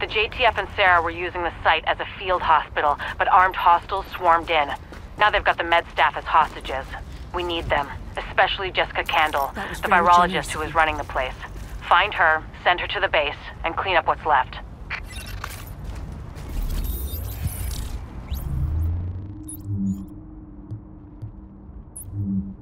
The JTF and CERA were using the site as a field hospital, but armed hostiles swarmed in. Now they've got the med staff as hostages. We need them, especially Jessica Kandel, the virologist who is running the place. Find her, send her to the base, and clean up what's left. Mm.